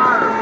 Fire!